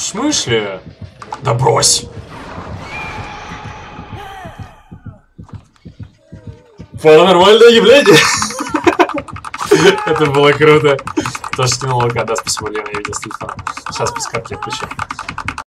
В смысле? Да брось. Паранормальное явление. Это было круто. Тоже скинул ЛК, да, спасибо, Лена, я видел с. Сейчас без карты включу.